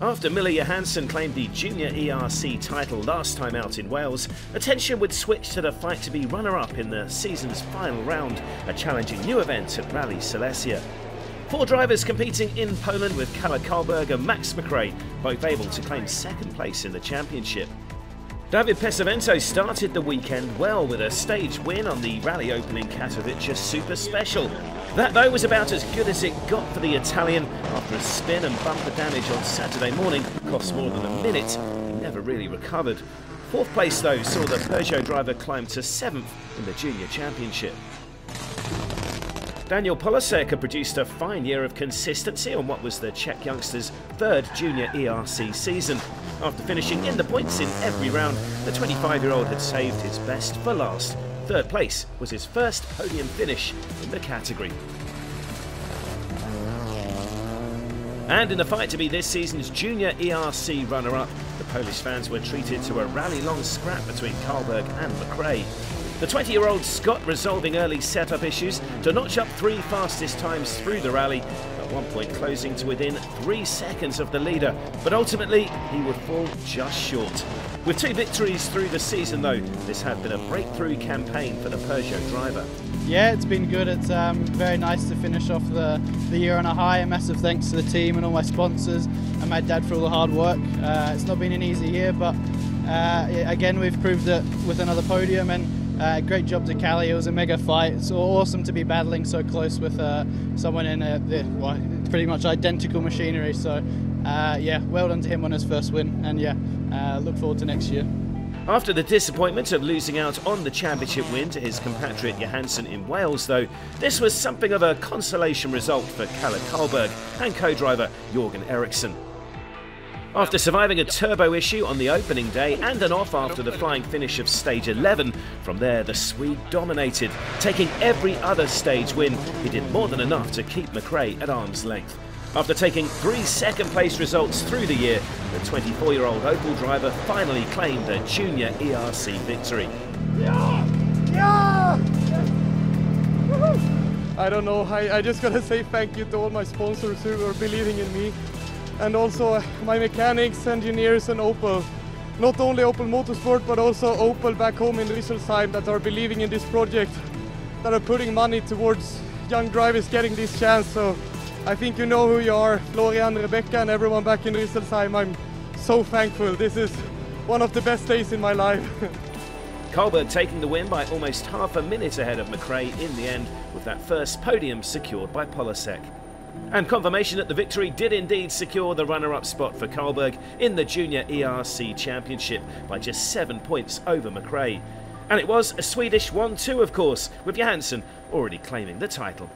After Mille Johansson claimed the junior ERC title last time out in Wales, attention would switch to the fight to be runner-up in the season's final round, a challenging new event at Rally Silesia. Four drivers competing in Poland with Kalle Karlberg and Max McRae, both able to claim second place in the championship. David Pesavento started the weekend well with a stage win on the rally opening Katowice Super Special. That, though, was about as good as it got for the Italian after a spin and bumper damage on Saturday morning cost more than a minute. He never really recovered. Fourth place, though, saw the Peugeot driver climb to seventh in the Junior Championship. Daniel Polasek produced a fine year of consistency on what was the Czech youngster's third junior ERC season. After finishing in the points in every round, the 25 year old had saved his best for last Third place was his first podium finish in the category. And in the fight to be this season's junior ERC runner-up, the Polish fans were treated to a rally-long scrap between Karlberg and McRae. The 20-year-old Scot resolving early setup issues to notch up three fastest times through the rally, at one point closing to within three seconds of the leader, but ultimately he would fall just short. With two victories through the season, though, this had been a breakthrough campaign for the Peugeot driver. Yeah, it's been good. It's um, very nice to finish off the, the year on a high. A massive thanks to the team and all my sponsors and my dad for all the hard work. Uh, it's not been an easy year, but uh, again, we've proved it with another podium and uh, great job to Kalle. It was a mega fight. It's awesome to be battling so close with uh, someone in a, well, pretty much identical machinery. So, uh, yeah, well done to him on his first win. And yeah, uh, look forward to next year. After the disappointment of losing out on the championship win to his compatriot Johansson in Wales, though, this was something of a consolation result for Kalle Karlberg and co-driver Jorgen Eriksson. After surviving a turbo issue on the opening day and an off after the flying finish of stage 11, from there the Swede dominated, taking every other stage win. He did more than enough to keep McRae at arm's length. After taking three second place results through the year, the 24 year old Opel driver finally claimed a junior ERC victory. Yeah! Yeah! I don't know, I, I just gotta say thank you to all my sponsors who are believing in me and also uh, my mechanics, engineers and Opel. Not only Opel Motorsport but also Opel back home in Rüsselsheim that are believing in this project, that are putting money towards young drivers getting this chance. So I think you know who you are, Florian, Rebecca and everyone back in Rüsselsheim. I'm so thankful. This is one of the best days in my life. Karlberg taking the win by almost half a minute ahead of McRae in the end, with that first podium secured by Polasek. And confirmation that the victory did indeed secure the runner-up spot for Karlberg in the Junior ERC Championship by just seven points over McRae. And it was a Swedish 1-2 of course, with Johansson already claiming the title.